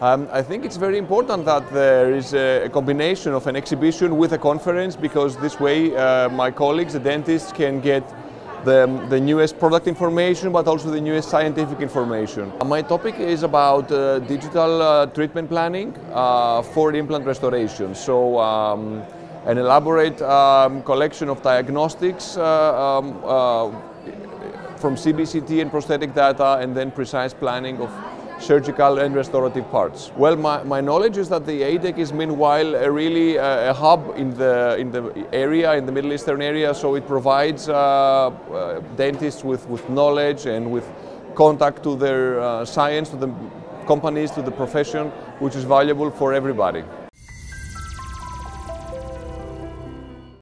Um, I think it's very important that there is a, combination of an exhibition with a conference because this way uh, my colleagues, the dentists, can get the, the newest product information but also the newest scientific information. My topic is about uh, digital uh, treatment planning uh, for implant restoration. So um, an elaborate um, collection of diagnostics uh, um, uh, from CBCT and prosthetic data and then precise planning of surgical and restorative parts. Well, my, my knowledge is that the AEEDC is meanwhile a really uh, a hub in the, in the area, in the Middle Eastern area, so it provides uh, uh, dentists with, with knowledge and with contact to their uh, science, to the companies, to the profession, which is valuable for everybody.